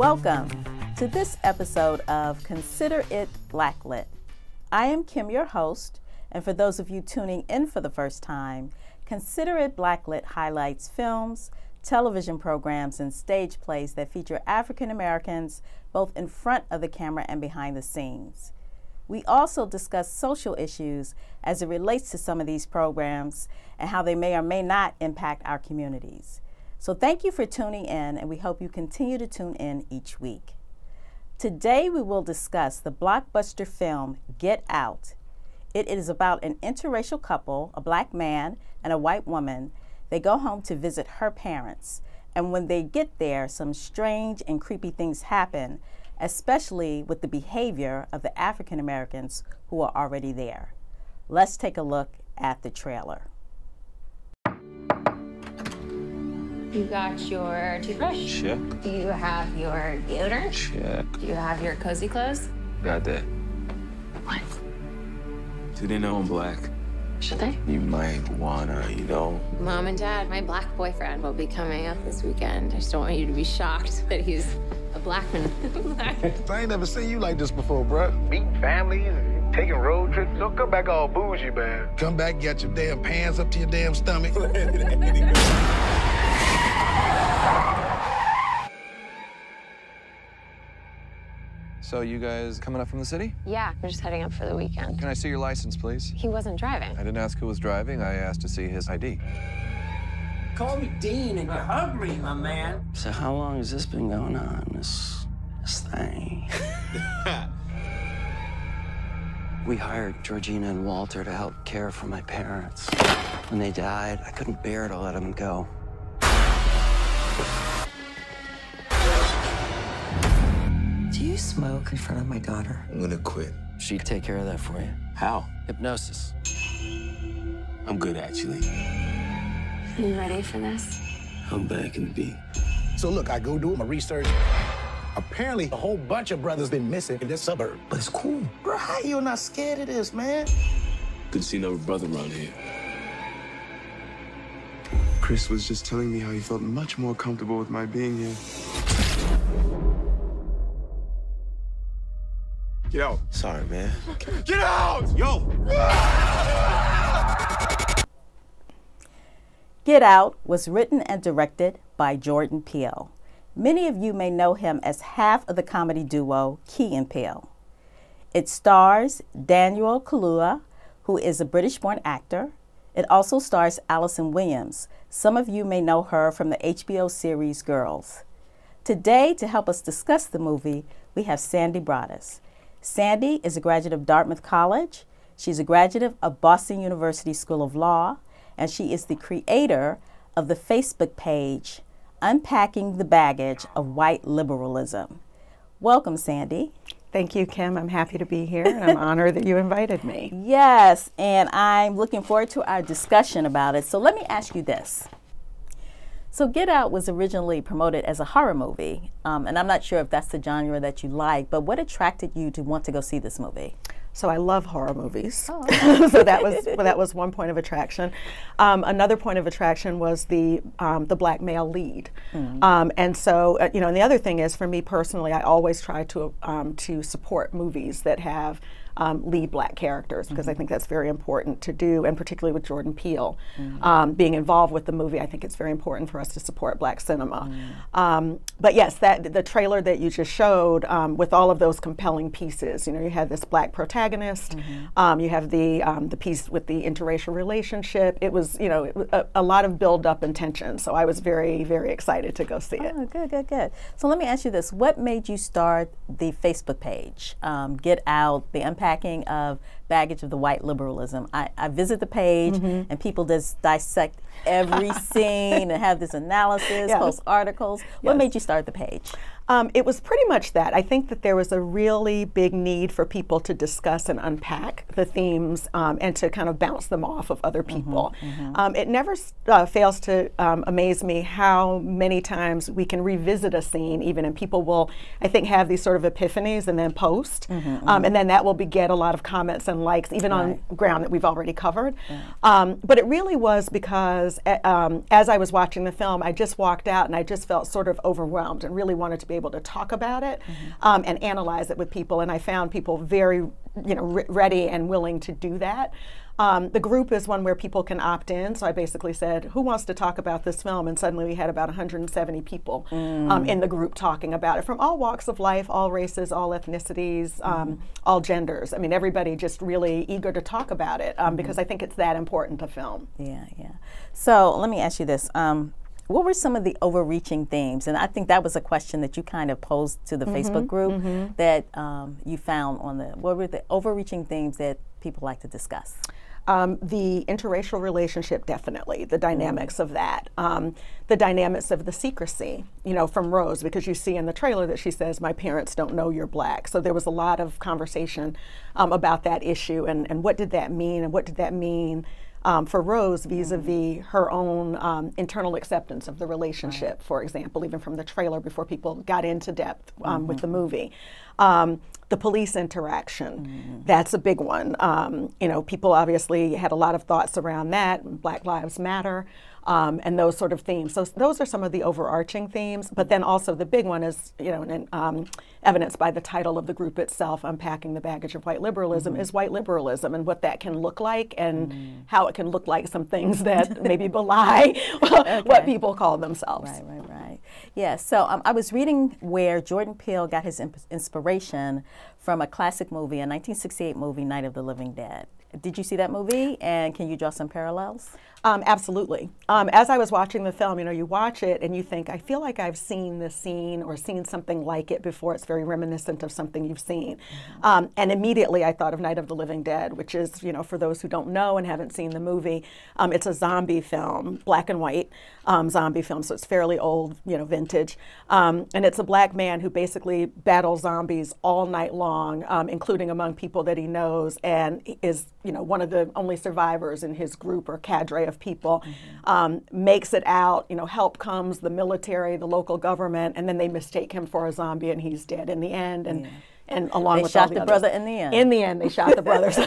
Welcome to this episode of Consider It Blacklit. I am Kim, your host, and for those of you tuning in for the first time, Consider It Blacklit highlights films, television programs, and stage plays that feature African Americans both in front of the camera and behind the scenes. We also discuss social issues as it relates to some of these programs and how they may or may not impact our communities. So, thank you for tuning in, and we hope you continue to tune in each week. Today, we will discuss the blockbuster film Get Out. It is about an interracial couple, a black man and a white woman. They go home to visit her parents, and when they get there, some strange and creepy things happen especially with the behavior of the African Americans who are already there. Let's take a look at the trailer. You got your toothbrush? Check. Do you have your deodorant? Check. Do you have your cozy clothes? Got that. What? Do they know I'm black? Should they? You might wanna, you know. Mom and Dad, my black boyfriend will be coming up this weekend. I just don't want you to be shocked that he's a black man. I ain't never seen you like this before, bruh. Meeting families taking road trips. Don't come back all bougie, man. Come back, get your damn pants up to your damn stomach. So you guys coming up from the city? yeah, we're just heading up for the weekend. Can I see your license, please? He wasn't driving. I didn't ask who was driving. I asked to see his ID. Call me Dean and you hug me, my man. So how long has this been going on, this, this thing? we hired Georgina and Walter to help care for my parents. When they died, I couldn't bear to let them go. Smoke in front of my daughter? I'm gonna quit. She'd take care of that for you. How? Hypnosis. I'm good, actually. You ready for this? I'm back in the beat. so look, I go do my research. Apparently, a whole bunch of brothers been missing in this suburb. But it's cool. Bro, how you not scared of this, man? Good to see another brother around here. Chris was just telling me how he felt much more comfortable with my being here. Get out. Sorry, man. Get out! Yo! Get Out was written and directed by Jordan Peele. Many of you may know him as half of the comedy duo Key and Peele. It stars Daniel Kaluuya, who is a British born actor. It also stars Allison Williams. Some of you may know her from the HBO series Girls. Today, to help us discuss the movie, we have Sandy Broadus. Sandy is a graduate of Dartmouth College. She's a graduate of Boston University School of Law, and she is the creator of the Facebook page Unpacking the Baggage of White Liberalism. Welcome, Sandy. Thank you, Kim. I'm happy to be here, and I'm honored that you invited me. Yes, and I'm looking forward to our discussion about it. So let me ask you this. So Get Out was originally promoted as a horror movie, um, and I'm not sure if that's the genre that you like, but what attracted you to want to go see this movie? So I love horror movies. so that was well, that was one point of attraction. Um, another point of attraction was the um, the black male lead. Um, and so uh, you know, and the other thing is for me personally, I always try to um, to support movies that have um, lead black characters because I think that's very important to do, and particularly with Jordan Peele um, being involved with the movie, I think it's very important for us to support black cinema. Um, but yes, that the trailer that you just showed um, with all of those compelling pieces, you know, you had this black protagonist, um, you have the um, the piece with the interracial relationship. It was you know a, a lot of build up and tension, so I was very very excited to go see it. Oh, good, good, good. So let me ask you this: What made you start the Facebook page, um, Get Out, the unpacking of baggage of the white liberalism? I, I visit the page, and people just dissect every scene and have this analysis, Yes. post articles. What made you start the page? Um, it was pretty much that. I think that there was a really big need for people to discuss and unpack the themes um, and to kind of bounce them off of other people. Um, it never uh, fails to um, amaze me how many times we can revisit a scene, even, and people will, I think, have these sort of epiphanies and then post. Um, and then that will beget a lot of comments and everyone likes, even on ground that we've already covered. Um, but it really was because uh, um, as I was watching the film, I just walked out and I just felt sort of overwhelmed and really wanted to be able to talk about it um, and analyze it with people. And I found people very, you know, re- ready and willing to do that. Um, the group is one where people can opt in. So I basically said, "Who wants to talk about this film?" And suddenly we had about 170 people um, in the group talking about it from all walks of life, all races, all ethnicities, um, all genders. I mean, everybody just really eager to talk about it um, because I think it's that important to film. Yeah, yeah. So let me ask you this. What were some of the overreaching themes? And I think that was a question that you kind of posed to the Facebook group that um, you found on the. What were the overreaching themes that people like to discuss? Um, the interracial relationship, definitely, the dynamics of that, um, the dynamics of the secrecy, you know, from Rose, because you see in the trailer that she says, My parents don't know you're black. So there was a lot of conversation um, about that issue and, and what did that mean and what did that mean. Um, for Rose, vis-a-vis her own um, internal acceptance of the relationship, for example, even from the trailer before people got into depth um, with the movie. The police interaction, that's a big one. Um, you know, people obviously had a lot of thoughts around that. Black Lives Matter. Um, and those sort of themes. So those are some of the overarching themes. But then also the big one is, you know, and, um, evidenced by the title of the group itself, "Unpacking the Baggage of White Liberalism," is white liberalism and what that can look like, and how it can look like some things that maybe belie what people call themselves. Right, right, right. Yeah, so um, I was reading where Jordan Peele got his imp- inspiration from a classic movie, a 1968 movie, Night of the Living Dead. Did you see that movie? And can you draw some parallels? Um, absolutely. Um, as I was watching the film, you know, you watch it and you think, I feel like I've seen this scene or seen something like it before. It's very reminiscent of something you've seen. Um, and immediately I thought of Night of the Living Dead, which is, you know, for those who don't know and haven't seen the movie, um, it's a zombie film, black and white um, zombie film, so it's fairly old, you know, vintage. Um, and it's a black man who basically battles zombies all night long, including among people that he knows, and is, you know, one of the only survivors in his group or cadre of people. Um, makes it out, you know, help comes, the military, the local government, and then they mistake him for a zombie, and he's dead in the end. And and along They with shot all the, the brother in the end. In the end, they shot the brother. So,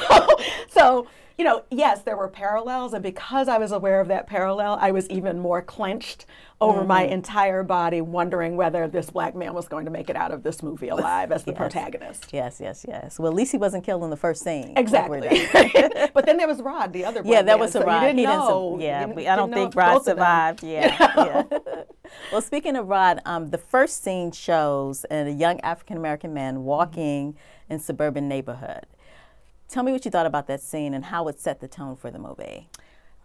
so you know, yes, there were parallels, and because I was aware of that parallel, I was even more clenched over my Mm-hmm. entire body, wondering whether this black man was going to make it out of this movie alive as the protagonist. Yes, yes, yes. Well, at least he wasn't killed in the first scene. Exactly. Like but then there was Rod, the other Yeah, that man, was so a you Rod. didn't He didn't sur- yeah, You didn't- I don't think Rod both of them. survived. Yeah, yeah. Well, speaking of Rod, um, the first scene shows a young African American man walking in suburban neighborhood. Tell me what you thought about that scene and how it set the tone for the movie.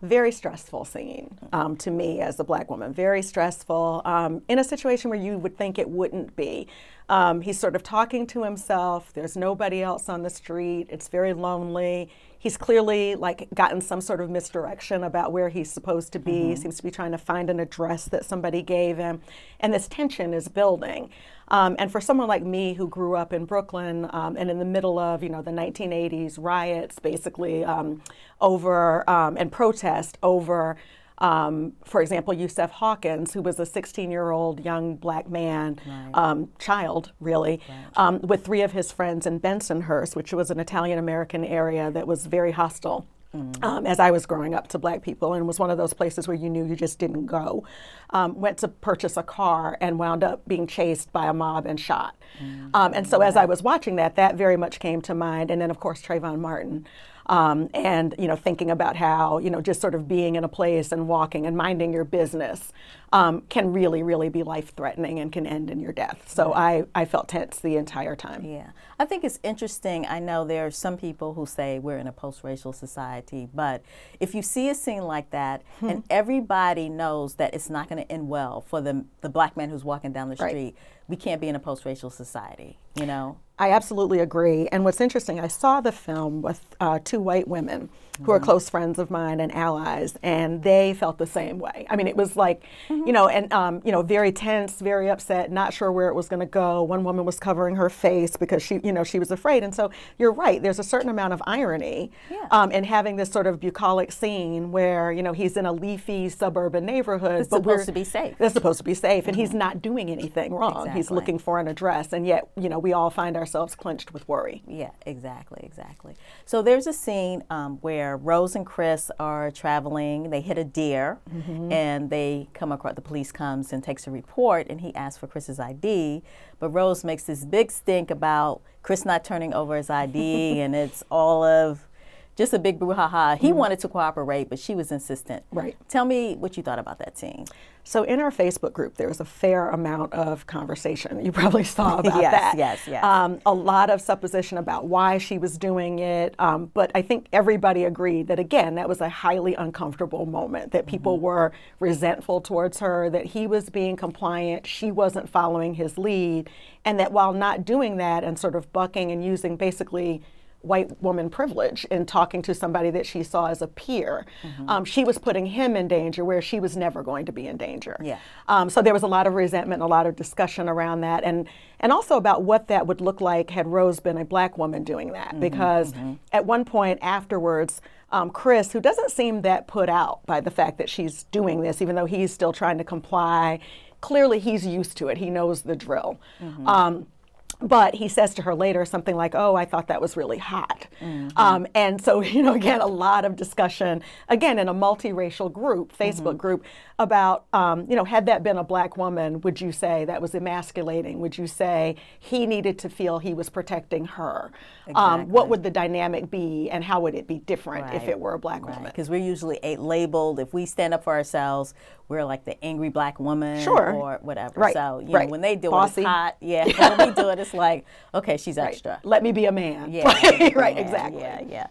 very stressful scene um, to me as a black woman. Very stressful um, in a situation where you would think it wouldn't be. Um, he's sort of talking to himself. There's nobody else on the street. It's very lonely. He's clearly like gotten some sort of misdirection about where he's supposed to be. Seems to be trying to find an address that somebody gave him, and this tension is building. Um, and for someone like me who grew up in Brooklyn um, and in the middle of you know the 1980s riots, basically um, over um, and protest over, um, for example, Yusef Hawkins, who was a 16-year-old young black man, um, child really, um, with three of his friends in Bensonhurst, which was an Italian American area that was very hostile um, as I was growing up to black people and was one of those places where you knew you just didn't go. Um, went to purchase a car and wound up being chased by a mob and shot. Um, and so as I was watching that, that very much came to mind. And then, of course, Trayvon Martin. Um, and you know, thinking about how you know, just sort of being in a place and walking and minding your business um, can really, really be life-threatening and can end in your death. So I, I felt tense the entire time. Yeah, I think it's interesting. I know there are some people who say we're in a post-racial society, but if you see a scene like that, Hmm. and everybody knows that it's not going to end well for the the black man who's walking down the Right. street, we can't be in a post-racial society. You know. I absolutely agree. And what's interesting, I saw the film with uh, two white women who are close friends of mine and allies, and they felt the same way. I mean, it was like, you know, and um, you know, very tense, very upset, not sure where it was going to go. One woman was covering her face because she, you know, she was afraid. And so you're right. There's a certain amount of irony um, in having this sort of bucolic scene where you know he's in a leafy suburban neighborhood, It's but supposed to be safe. That's supposed to be safe, and he's not doing anything wrong. He's looking for an address, and yet you know we all find ourselves ourselves clenched with worry. Yeah, exactly, exactly. So there's a scene um, where Rose and Chris are traveling. They hit a deer, Mm-hmm. and they come across. The police comes and takes a report, and he asks for Chris's ID. But Rose makes this big stink about Chris not turning over his ID, and it's all of just a big brouhaha. He wanted to cooperate, but she was insistent. Right. Tell me what you thought about that scene. So in our Facebook group, there was a fair amount of conversation. You probably saw about Yes, that. yes, yes. Um, a lot of supposition about why she was doing it, um, but I think everybody agreed that again, that was a highly uncomfortable moment. That people Mm-hmm. were resentful towards her, that he was being compliant, she wasn't following his lead, and that while not doing that and sort of bucking and using basically white woman privilege in talking to somebody that she saw as a peer. Mm-hmm. Um, she was putting him in danger where she was never going to be in danger. Yeah. Um, so there was a lot of resentment, and a lot of discussion around that, and and also about what that would look like had Rose been a black woman doing that. Mm-hmm, Because at one point afterwards, um, Chris, who doesn't seem that put out by the fact that she's doing this, even though he's still trying to comply, clearly he's used to it. He knows the drill. Mm-hmm. Um, but he says to her later something like, "Oh, I thought that was really hot," um, and so you know, again, a lot of discussion again in a multiracial group, Facebook group, about um, you know, had that been a black woman, would you say that was emasculating? Would you say he needed to feel he was protecting her? Um, what would the dynamic be, and how would it be different if it were a black woman? Because we're usually labeled, if we stand up for ourselves, we're like the angry black woman Sure. or whatever. Right, So, you right. know, when they do Bossy. it, it's hot. Yeah. when we do it, it's like, okay, she's Right. extra. Let me be a man. Yeah. right. Exactly. Yeah, yeah.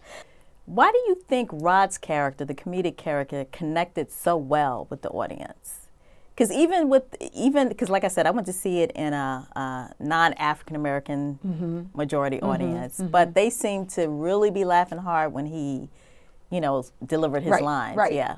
Why do you think Rod's character, the comedic character, connected so well with the audience? Because even with even because, like I said, I went to see it in a, a non-African American Mm-hmm. majority audience, but they seemed to really be laughing hard when he, you know, delivered his Right, lines. right. Yeah.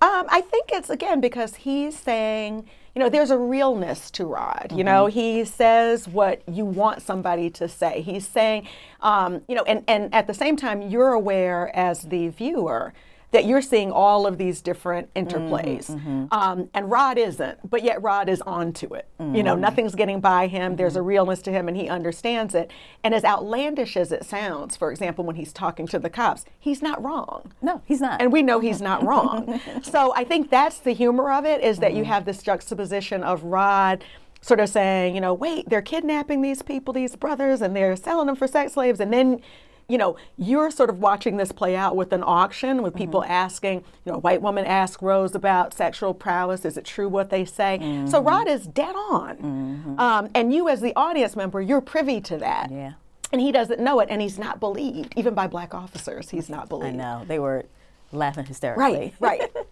Um, I think it's again because he's saying, you know, there's a realness to Rod. You know, he says what you want somebody to say. He's saying, um, you know, and, and at the same time, you're aware as the viewer that you're seeing all of these different mm-hmm, interplays. Mm-hmm. Um, and Rod isn't, but yet Rod is onto it. You know, mm-hmm. nothing's getting by him. There's a realness to him and he understands it. And as outlandish as it sounds, for example, when he's talking to the cops, he's not wrong. No, he's not. And we know he's not wrong. so I think that's the humor of it is that you have this juxtaposition of Rod sort of saying, you know, wait, they're kidnapping these people, these brothers, and they're selling them for sex slaves. And then, you know, you're sort of watching this play out with an auction with people asking, you know, a white woman asked Rose about sexual prowess. Is it true what they say? So Rod is dead on. Um, and you, as the audience member, you're privy to that. Yeah. And he doesn't know it, and he's not believed, even by black officers. He's not believed. I know they were laughing hysterically. Right, right.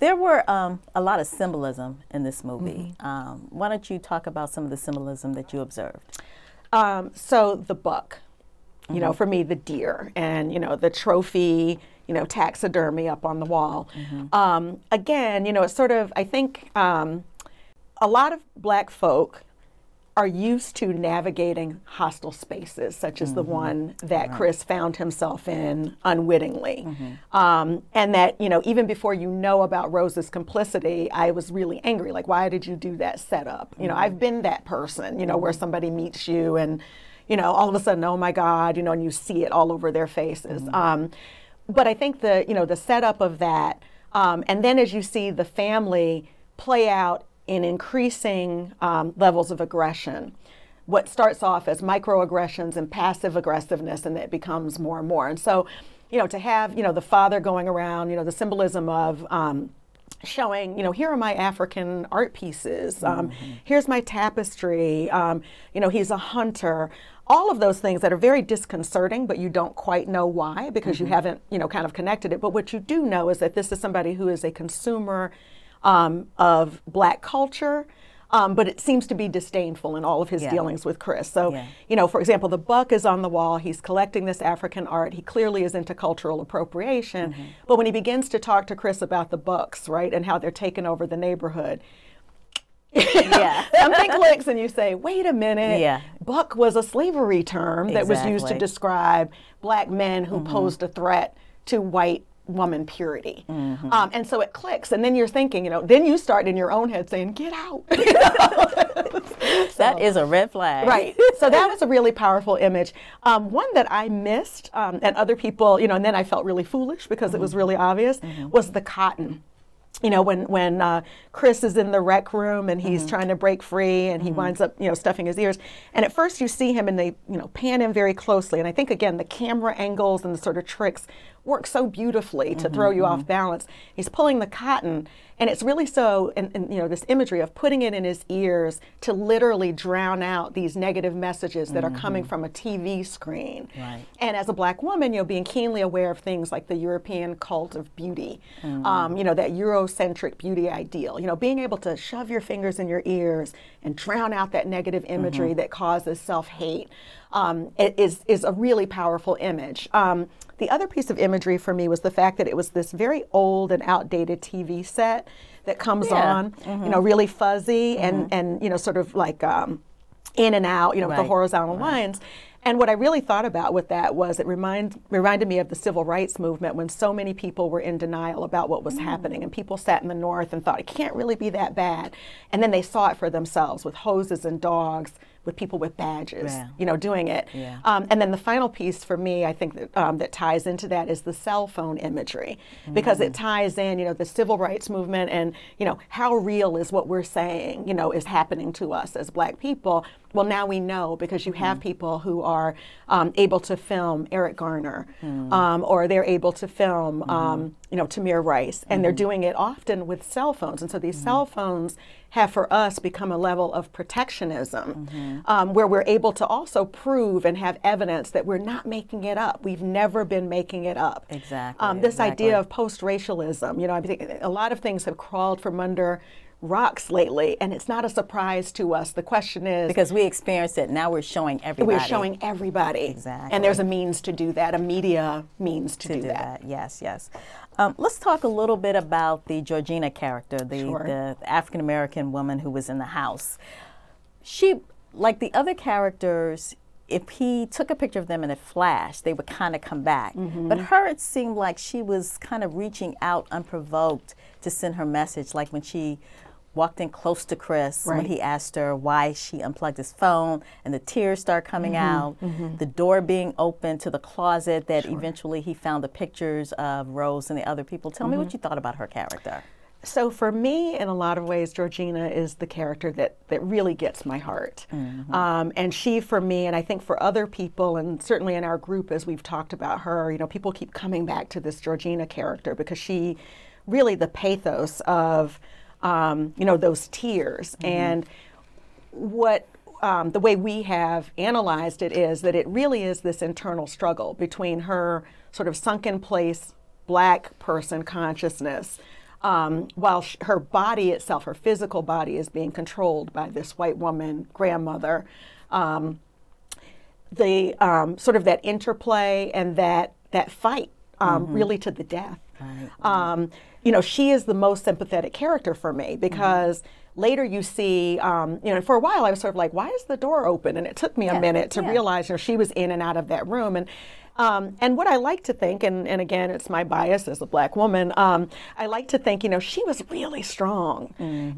There were um, a lot of symbolism in this movie. Mm-hmm. Um, why don't you talk about some of the symbolism that you observed? Um, so the buck, you know, for me, the deer and, you know, the trophy, you know, taxidermy up on the wall. Um, again, you know, it's sort of, I think um, a lot of black folk are used to navigating hostile spaces, such as the one that Chris found himself in unwittingly. Um, and that, you know, even before you know about Rose's complicity, I was really angry. Like, why did you do that setup? You know, I've been that person, you know, where somebody meets you and, you know, all of a sudden, oh my God, you know, and you see it all over their faces. Um, but I think the, you know, the setup of that, um, and then as you see the family play out in increasing um, levels of aggression. What starts off as microaggressions and passive aggressiveness, and it becomes more and more. And so, you know, to have you know the father going around, you know, the symbolism of um, showing, you know, here are my African art pieces. Um, Here's my tapestry. Um, you know, he's a hunter. All of those things that are very disconcerting, but you don't quite know why because you haven't, you know, kind of connected it. But what you do know is that this is somebody who is a consumer um, of black culture. Um, but it seems to be disdainful in all of his Yeah. dealings with Chris. So, Yeah. you know, for example, the buck is on the wall. He's collecting this African art. He clearly is into cultural appropriation. Mm-hmm. But when he begins to talk to Chris about the bucks, right, and how they're taking over the neighborhood, Yeah. something clicks and you say, wait a minute. Yeah. Buck was a slavery term that was used to describe black men who posed a threat to white woman purity. Um, and so it clicks. And then you're thinking, you know, then you start in your own head saying, get out. You know? That is a red flag. Right. So that was a really powerful image. Um, one that I missed, um, and other people, you know, and then I felt really foolish because it was really obvious, was the cotton. You know, when when uh, Chris is in the rec room and he's trying to break free and he winds up, you know, stuffing his ears. And at first you see him and they, you know, pan him very closely. And I think again the camera angles and the sort of tricks work so beautifully to throw you off balance. He's pulling the cotton, and it's really so, and, and you know, this imagery of putting it in his ears to literally drown out these negative messages that are coming from a TV screen. Right. And as a black woman, you know, being keenly aware of things like the European cult of beauty, um, you know, that Eurocentric beauty ideal, you know, being able to shove your fingers in your ears and drown out that negative imagery that causes self-hate um, it is, is a really powerful image. Um, the other piece of imagery for me was the fact that it was this very old and outdated TV set that comes Yeah. on, you know, really fuzzy and, and, you know, sort of like um, in and out, you know, with the Right. horizontal lines. And what I really thought about with that was it remind, reminded me of the civil rights movement when so many people were in denial about what Mm. was happening. And people sat in the North and thought, it can't really be that bad. And then they saw it for themselves with hoses and dogs, with people with badges, Yeah. you know, doing it. Yeah. Um, and then the final piece for me, I think that, um, that ties into that is the cell phone imagery, because it ties in, you know, the civil rights movement and, you know, how real is what we're saying, you know, is happening to us as black people. Well, now we know because you have people who are um, able to film Eric Garner, um, or they're able to film, um, you know, Tamir Rice, and they're doing it often with cell phones. And so these cell phones have for us become a level of protectionism um, where we're able to also prove and have evidence that we're not making it up. We've never been making it up. Exactly, Um, this exactly. idea of post racialism, you know, I think a lot of things have crawled from under rocks lately, and it's not a surprise to us. The question is Because we experienced it, now we're showing everybody. we're showing everybody. Exactly. And there's a means to do that, a media means to, to do, that. Yes, yes. Um, let's talk a little bit about the Georgina character, the, Sure. the African American woman who was in the house. She, like the other characters, if he took a picture of them and it flashed, they would kind of come back. Mm-hmm. But her, it seemed like she was kind of reaching out unprovoked to send her message, like when she walked in close to Chris when he asked her why she unplugged his phone and the tears start coming Mm-hmm. out, the door being open to the closet that eventually he found the pictures of Rose and the other people. Tell me Mm-hmm. what you thought about her character. So for me, in a lot of ways, Georgina is the character that that really gets my heart. Um, and she, for me, and I think for other people, and certainly in our group, as we've talked about her, you know, people keep coming back to this Georgina character because she, really, the pathos of, um, you know, those tears and what um, the way we have analyzed it is that it really is this internal struggle between her sort of sunken place black person consciousness um, while sh- her body itself, her physical body, is being controlled by this white woman grandmother. Um, the um, sort of that interplay and that that fight um, really to the death. Um, you know, she is the most sympathetic character for me because later you see, um, you know, for a while I was sort of like, why is the door open? And it took me a minute to yeah. realize, you know, she was in and out of that room and. Um, and what I like to think, and, and again, it's my bias as a black woman, um, I like to think, you know, she was really strong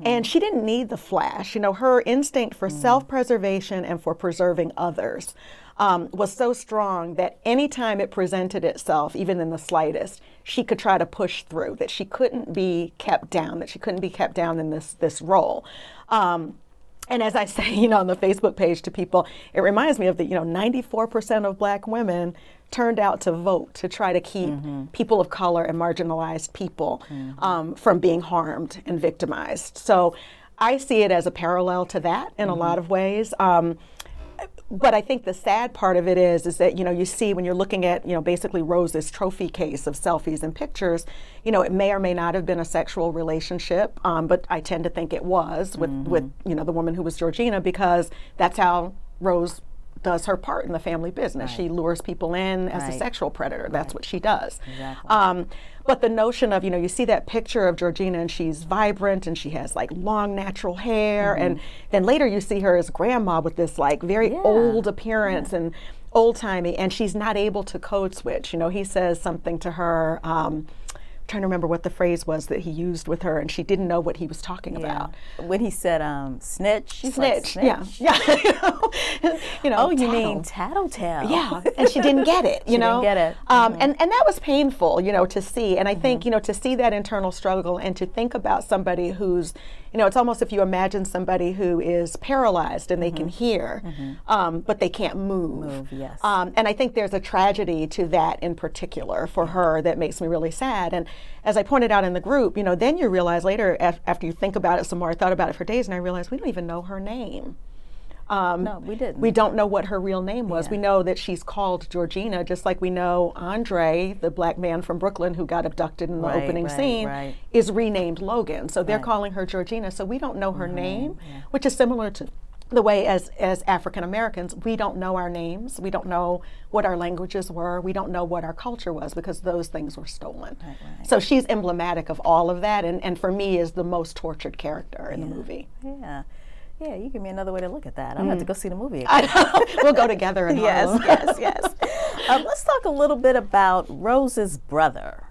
and she didn't need the flash. You know, her instinct for self preservation and for preserving others um, was so strong that anytime it presented itself, even in the slightest, she could try to push through, that she couldn't be kept down, that she couldn't be kept down in this, this role. Um, and as I say, you know, on the Facebook page to people, it reminds me of the, you know, 94% of black women turned out to vote to try to keep people of color and marginalized people um, from being harmed and victimized. So I see it as a parallel to that in a lot of ways. Um, but I think the sad part of it is, is that you know you see when you're looking at you know basically Rose's trophy case of selfies and pictures, you know it may or may not have been a sexual relationship, um, but I tend to think it was with with you know the woman who was Georgina because that's how Rose does her part in the family business. She lures people in as a sexual predator. That's what she does. Um, but the notion of, you know, you see that picture of Georgina and she's vibrant and she has like long natural hair. And then later you see her as grandma with this like very Yeah. old appearance and old timey, and she's not able to code switch. You know, he says something to her. Um, trying to remember what the phrase was that he used with her, and she didn't know what he was talking about. When he said um, snitch, Snitch, like, yeah, snitch. yeah. you know, you know, Oh, you tattle. mean tattletale? Yeah, and she didn't get it. You She know, didn't get it. Um, Mhm. and and that was painful, you know, to see. And I Mm-hmm. think you know to see that internal struggle and to think about somebody who's, you know, it's almost if you imagine somebody who is paralyzed and they can hear, um, but they can't move. Mm-hmm. Move, yes. Um, and I think there's a tragedy to that in particular for her that makes me really sad. And as I pointed out in the group, you know, then you realize later af- after you think about it some more, I thought about it for days, and I realized we don't even know her name. Um, No, we didn't. We don't know what her real name was. We know that she's called Georgina, just like we know Andre, the black man from Brooklyn who got abducted in the Right, opening right, scene, right. is renamed Logan. So they're Right. calling her Georgina. So we don't know her name, which is similar to the way as as African Americans we don't know our names. We don't know what our languages were. We don't know what our culture was because those things were stolen. So she's emblematic of all of that, and, and for me is the most tortured character in the movie. Yeah. Yeah, you give me another way to look at that. I'm going to have to go see the movie. Mm. I again. know. we'll go together in yes, yes, yes. Um, let's talk a little bit about Rose's brother.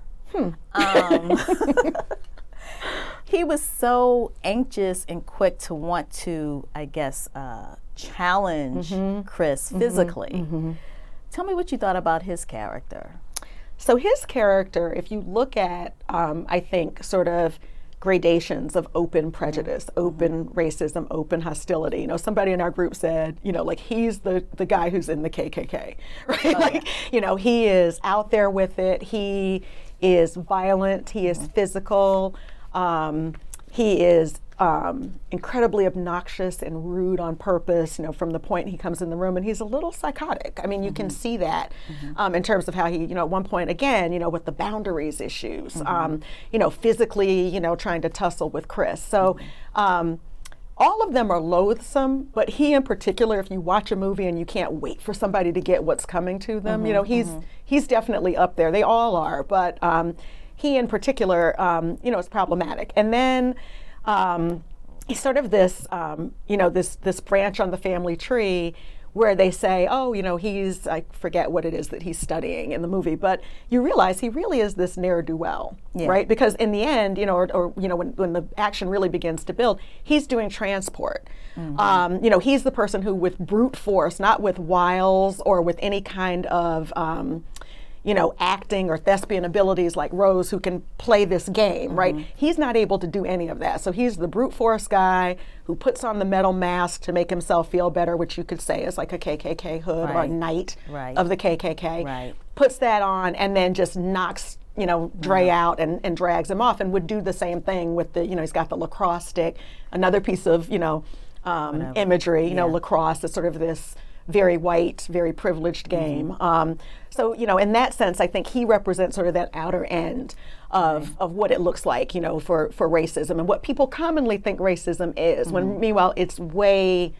Um, he was so anxious and quick to want to, I guess, uh, challenge Chris physically. Tell me what you thought about his character. So his character, if you look at, um, I think, sort of gradations of open mm-hmm. prejudice, mm-hmm. open racism, open hostility. You know, somebody in our group said, you know, like he's the the guy who's in the KKK, right? like, you know, he is out there with it. He is violent. He is mm-hmm. physical. Um, he is um, incredibly obnoxious and rude on purpose. You know, from the point he comes in the room, and he's a little psychotic. I mean, you can see that um, in terms of how he, you know, at one point again, you know, with the boundaries issues, um, you know, physically, you know, trying to tussle with Chris. So. Um, all of them are loathsome, but he in particular, if you watch a movie and you can't wait for somebody to get what's coming to them, you know, he's he's definitely up there. They all are, but um, he in particular, um, you know, is problematic. And then um, he's sort of this, um, you know, this this branch on the family tree where they say, oh, you know, he's, I forget what it is that he's studying in the movie, but you realize he really is this ne'er do well, Yeah. right? Because in the end, you know, or, or you know, when, when the action really begins to build, he's doing transport. Um, you know, he's the person who, with brute force, not with wiles or with any kind of, um, you know, acting or thespian abilities like Rose, who can play this game, right? He's not able to do any of that. So he's the brute force guy who puts on the metal mask to make himself feel better, which you could say is like a KKK hood or a knight Right. of the KKK. Right. Puts that on and then just knocks, you know, Dre out and, and drags him off and would do the same thing with the, you know, he's got the lacrosse stick, another piece of, you know, um, imagery, you know, lacrosse is sort of this very white, very privileged Mm-hmm. game. Um, so, you know, in that sense, I think he represents sort of that outer end of, of what it looks like, you know, for, for racism and what people commonly think racism is, Mm-hmm. when meanwhile it's way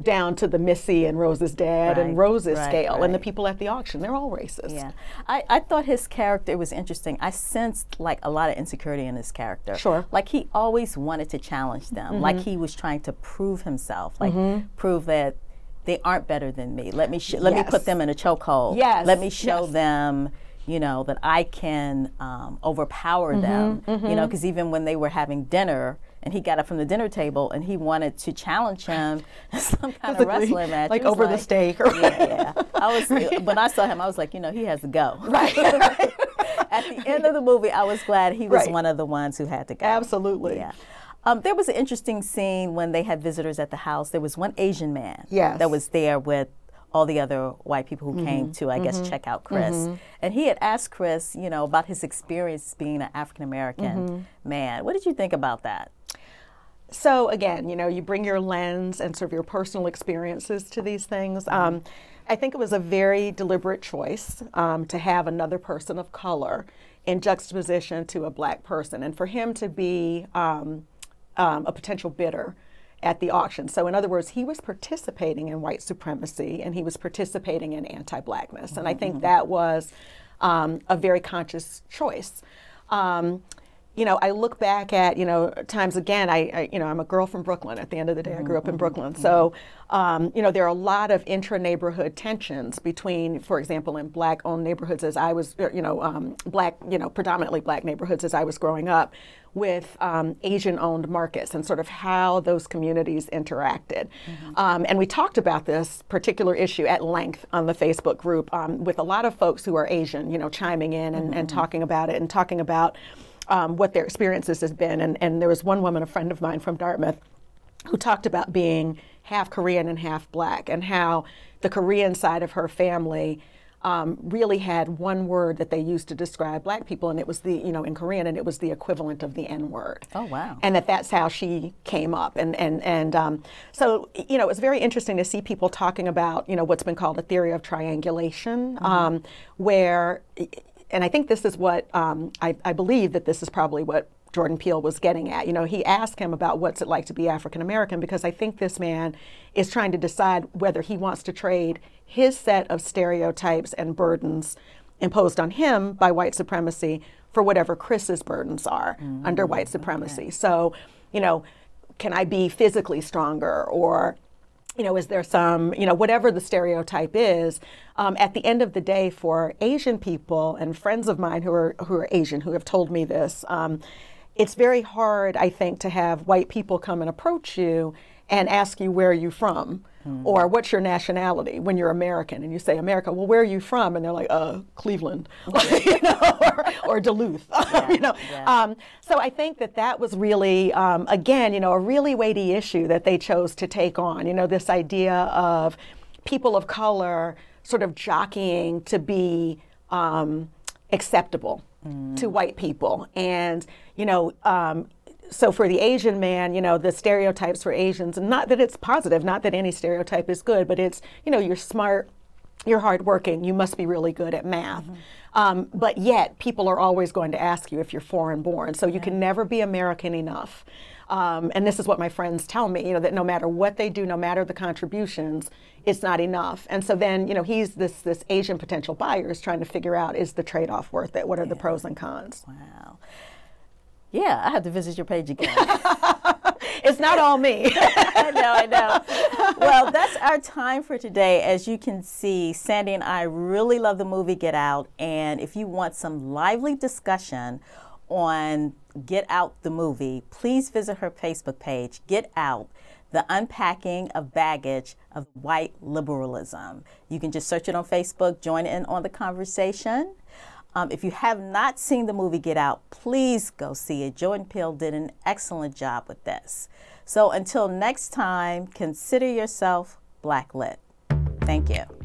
down to the Missy and Rose's dad Right, and Rose's right, scale and the people at the auction. They're all racist. Yeah, I, I thought his character was interesting. I sensed like a lot of insecurity in his character. Sure. Like he always wanted to challenge them. Like he was trying to prove himself, like prove that they aren't better than me. Let me sh- let me put them in a chokehold. Yes, Let me show yes. them. You know that I can um, overpower them. You know, because even when they were having dinner, and he got up from the dinner table, and he wanted to challenge him some kind of wrestling match, like over the steak or yeah, yeah. I was when I saw him, I was like, you know, he has to go. Right. At the end of the movie, I was glad he was Right. one of the ones who had to go. Absolutely. Yeah. Um, there was an interesting scene when they had visitors at the house. There was one Asian man Yes. that was there with all the other white people who came to, I guess, check out Chris. And he had asked Chris, you know, about his experience being an African American man. What did you think about that? So again, you know, you bring your lens and sort of your personal experiences to these things. Um, I think it was a very deliberate choice um, to have another person of color in juxtaposition to a black person, and for him to be um, um, a potential bidder at the auction. So, in other words, he was participating in white supremacy and he was participating in anti-blackness, and I think that was um, a very conscious choice. Um, you know, I look back at, you know, times again, I, I, you know, I'm a girl from Brooklyn. At the end of the day, I grew up in Brooklyn. So, um, you know, there are a lot of intra-neighborhood tensions between, for example, in black-owned neighborhoods as I was, you know, um, black, you know, predominantly black neighborhoods as I was growing up, with um, Asian-owned markets and sort of how those communities interacted. Um, and we talked about this particular issue at length on the Facebook group um, with a lot of folks who are Asian, you know, chiming in and, and talking about it and talking about um, what their experiences has been. And, and there was one woman, a friend of mine from Dartmouth, who talked about being half Korean and half black, and how the Korean side of her family um, really had one word that they used to describe black people, and it was the, you know, in Korean, and it was the equivalent of the N word. Oh, wow. And that that's how she came up. And, and, and um, so, you know, it was very interesting to see people talking about, you know, what's been called a theory of triangulation, um, where and I think this is what um, I, I, believe that this is probably what Jordan Peele was getting at. You know, he asked him about what's it like to be African American because I think this man is trying to decide whether he wants to trade his set of stereotypes and burdens imposed on him by white supremacy for whatever Chris's burdens are mm-hmm. under white supremacy. Okay. So, you know, can I be physically stronger or you know, is there some, you know, whatever the stereotype is, um, at the end of the day, for Asian people and friends of mine who are who are Asian who have told me this, um, it's very hard, I think, to have white people come and approach you and ask you where are you from mm. or what's your nationality when you're American and you say America well where are you from and they're like uh Cleveland you know or, or Duluth yeah, you know yeah. um, so I think that that was really um, again you know a really weighty issue that they chose to take on you know this idea of people of color sort of jockeying to be um, acceptable mm. to white people and you know um, so for the Asian man, you know, the stereotypes for Asians, not that it's positive, not that any stereotype is good, but it's, you know, you're smart, you're hardworking, you must be really good at math. Mm-hmm. Um, but yet, people are always going to ask you if you're foreign born. So you can never be American enough. Um, and this is what my friends tell me, you know, that no matter what they do, no matter the contributions, it's not enough. And so then, you know, he's this this Asian potential buyer is trying to figure out is the trade off worth it? What are yeah. the pros and cons? Wow. Yeah, I have to visit your page again. it's not all me. I know, I know. Well, that's our time for today. As you can see, Sandy and I really love the movie Get Out. And if you want some lively discussion on Get Out the movie, please visit her Facebook page, Get Out the unpacking of baggage of white liberalism. You can just search it on Facebook, join in on the conversation. Um, if you have not seen the movie Get Out, please go see it. Jordan Peele did an excellent job with this. So until next time, consider yourself blacklit. Thank you.